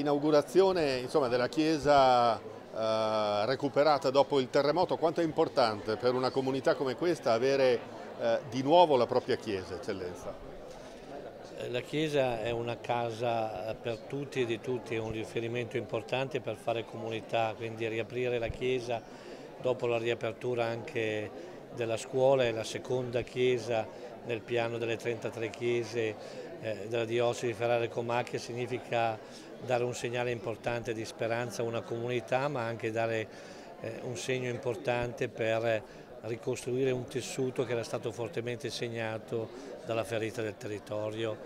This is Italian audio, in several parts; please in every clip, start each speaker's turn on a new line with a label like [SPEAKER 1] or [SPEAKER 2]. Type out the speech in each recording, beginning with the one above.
[SPEAKER 1] inaugurazione insomma, della chiesa eh, recuperata dopo il terremoto, quanto è importante per una comunità come questa avere eh, di nuovo la propria chiesa, eccellenza?
[SPEAKER 2] La chiesa è una casa per tutti e di tutti, è un riferimento importante per fare comunità, quindi riaprire la chiesa dopo la riapertura anche della scuola è la seconda chiesa nel piano delle 33 chiese eh, della diocesi di Ferrare Comacchia significa dare un segnale importante di speranza a una comunità ma anche dare eh, un segno importante per ricostruire un tessuto che era stato fortemente segnato dalla ferita del territorio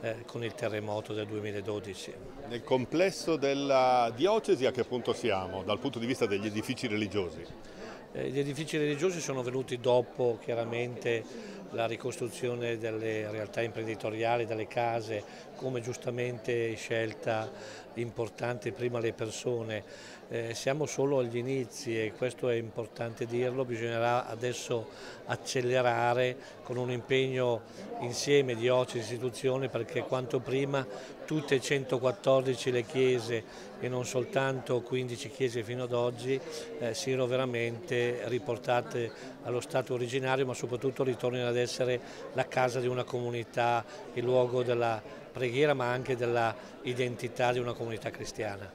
[SPEAKER 2] eh, con il terremoto del 2012.
[SPEAKER 1] Nel complesso della diocesi a che punto siamo dal punto di vista degli edifici religiosi?
[SPEAKER 2] Eh, gli edifici religiosi sono venuti dopo chiaramente la ricostruzione delle realtà imprenditoriali, delle case, come giustamente scelta importante prima le persone. Eh, siamo solo agli inizi e questo è importante dirlo, bisognerà adesso accelerare con un impegno insieme di OCE e istituzioni perché quanto prima tutte e 114 le chiese e non soltanto 15 chiese fino ad oggi eh, siano veramente riportate allo stato originario ma soprattutto ritornino ad essere la casa di una comunità, il luogo della preghiera ma anche dell'identità di una comunità cristiana.